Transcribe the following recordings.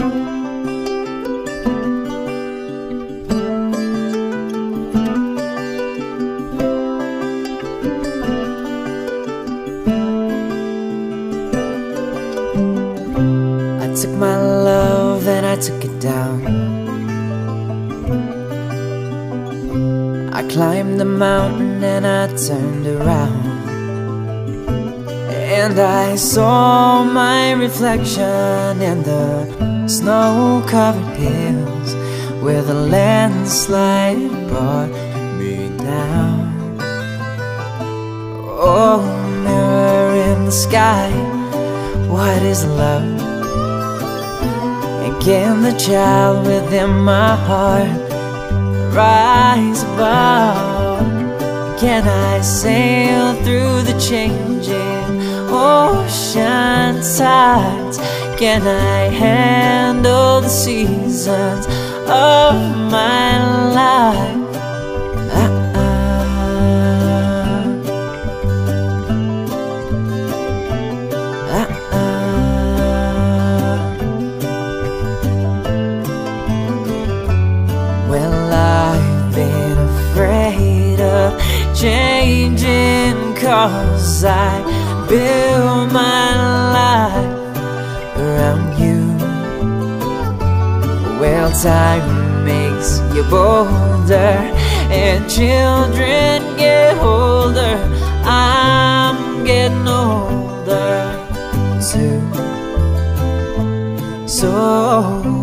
I took my love and I took it down. I climbed the mountain and I turned around. And I saw my reflection in the snow covered hills where the landslide brought me down. Oh, mirror in the sky, what is love? And can the child within my heart rise above? Can I sail through the changing ocean tides? Can I handle the seasons of my life? Changing cause I build my life around you. Well, time makes you bolder and children get older. I'm getting older too. So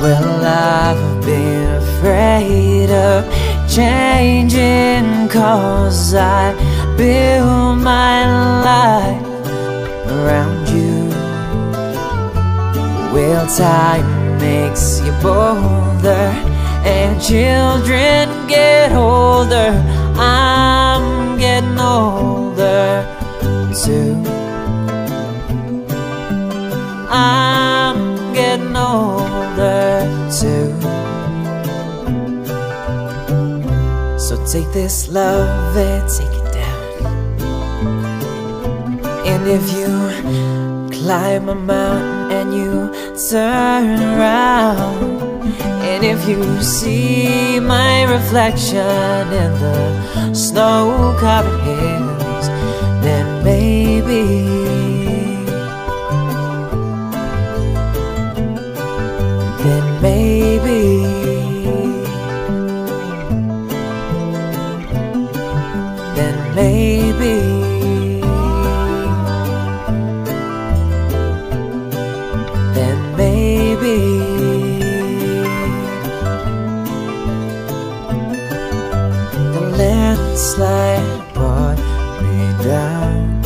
Well, I've been afraid of changing cause I build my life around you. Well, time makes you bolder and children get older. I'm getting older too. I'm getting older So take this love and take it down. And if you climb a mountain and you turn around, and if you see my reflection in the snow covered hills, then maybe. then maybe landslide brought me down.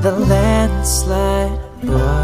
The landslide brought